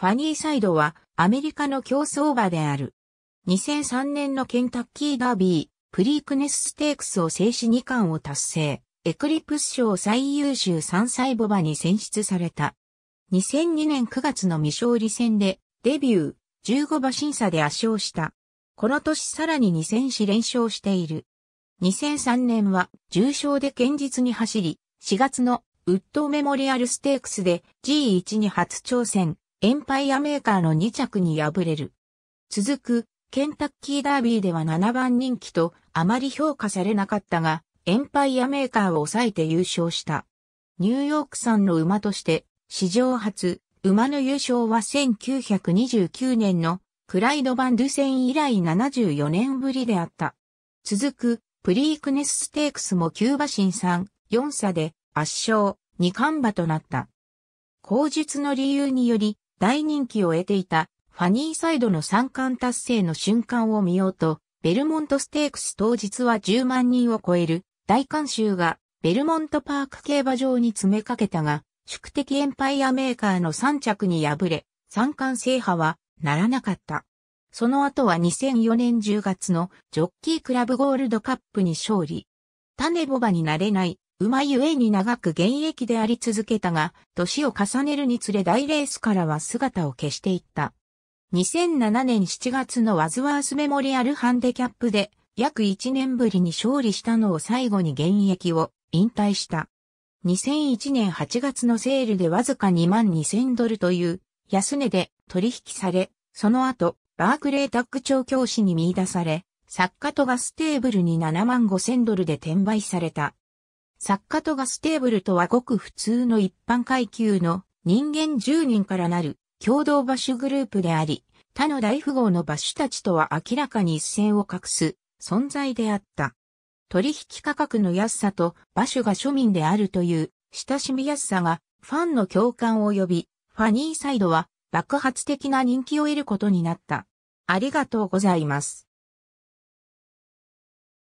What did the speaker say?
ファニーサイドはアメリカの競走馬である。2003年のケンタッキーダービー、プリークネスステークスを制止2冠を達成。エクリプス賞最優秀3歳母馬に選出された。2002年9月の未勝利戦でデビュー15馬審査で圧勝した。この年さらに2戦4連勝している。2003年は重賞で堅実に走り、4月のウッドメモリアルステークスで G1 に初挑戦、エンパイアメーカーの2着に敗れる。続く、ケンタッキーダービーでは7番人気とあまり評価されなかったが、エンパイアメーカーを抑えて優勝した。ニューヨーク産の馬として、史上初、馬の優勝は1929年のクライド・バン・ドゥセン以来74年ぶりであった。続く、プリークネスステークスも9馬身3、4差で圧勝、2冠馬となった。口述の理由により、大人気を得ていたファニーサイドの三冠達成の瞬間を見ようと、ベルモントステークス当日は10万人を超える大観衆がベルモントパーク競馬場に詰めかけたが、宿敵エンパイアメーカーの3着に敗れ、三冠制覇はならなかった。その後は2004年10月のジョッキークラブゴールドカップに勝利。種ボバになれない馬ゆえに長く現役であり続けたが、年を重ねるにつれ大レースからは姿を消していった。2007年7月のワズワースメモリアルハンデキャップで約1年ぶりに勝利したのを最後に現役を引退した。2001年8月のセールでわずか2万2000ドルという安値で取引され、その後、バークレータック調教師に見出され、サッカトガステーブルに7万5000ドルで転売された。サッカトガステーブルとはごく普通の一般階級の人間10人からなる共同馬主グループであり、他の大富豪の馬主たちとは明らかに一線を画す存在であった。取引価格の安さと馬主が庶民であるという親しみやすさがファンの共感を呼び、ファニーサイドは爆発的な人気を得ることになった。ありがとうございます。